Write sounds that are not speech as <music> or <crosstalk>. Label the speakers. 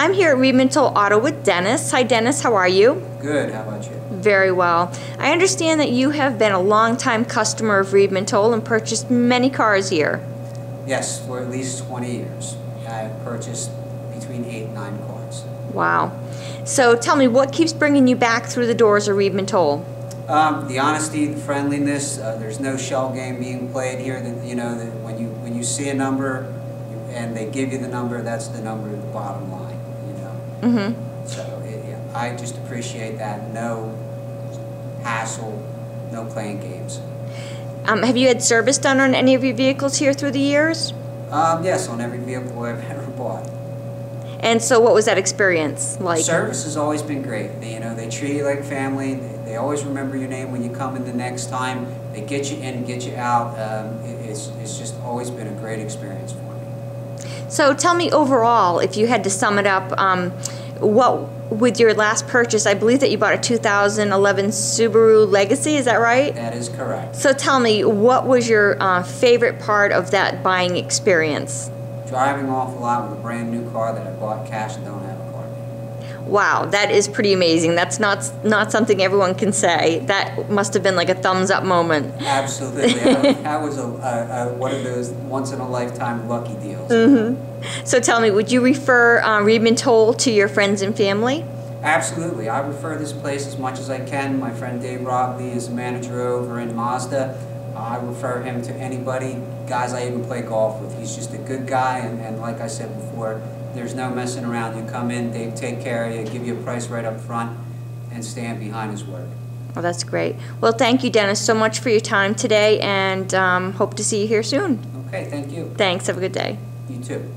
Speaker 1: I'm here at Reedman Toll Auto with Dennis. Hi, Dennis. How are you?
Speaker 2: Good, how about you?
Speaker 1: Very well. I understand that you have been a longtime customer of Reedman Toll and purchased many cars here.
Speaker 2: Yes, for at least 20 years. I've purchased between eight and nine cars.
Speaker 1: Wow. So tell me, what keeps bringing you back through the doors of Reedman Toll?
Speaker 2: Um, the honesty, the friendliness, uh, there's no shell game being played here. That, you know, that when you when you see a number and they give you the number, that's the number, the bottom line.
Speaker 1: Mm-hmm.
Speaker 2: So it, yeah, I just appreciate that. No hassle, no playing games.
Speaker 1: Um, have you had service done on any of your vehicles here through the years?
Speaker 2: Um, yes, on every vehicle I've <laughs> ever bought.
Speaker 1: And so, what was that experience like?
Speaker 2: Service has always been great. They, you know, they treat you like family. They, they always remember your name when you come in the next time. They get you in, get you out. Um, it, it's, it's just always been a great experience for me.
Speaker 1: So, tell me overall, if you had to sum it up, um, what with your last purchase, I believe that you bought a 2011 Subaru Legacy. Is that right?
Speaker 2: That is correct.
Speaker 1: So, tell me, what was your uh, favorite part of that buying experience?
Speaker 2: Driving off a lot with a brand new car that I bought cash and don't have a car payment.
Speaker 1: Wow, that is pretty amazing. That's not not something everyone can say. That must have been like a thumbs up moment.
Speaker 2: Absolutely. that, <laughs> that was a, a, a, one of those once in a lifetime lucky deals.
Speaker 1: Mm-hmm. So tell me, would you refer uh, Reedman Toll to your friends and family?
Speaker 2: Absolutely. I refer this place as much as I can. My friend Dave Robley is a manager over in Mazda. I refer him to anybody, guys I even play golf with. He's just a good guy, and, and like I said before, there's no messing around. You come in, they take care of you, give you a price right up front, and stand behind his work.
Speaker 1: Well, that's great. Well, thank you, Dennis, so much for your time today, and um, hope to see you here soon.
Speaker 2: Okay, thank you.
Speaker 1: Thanks. Have a good day.
Speaker 2: You too.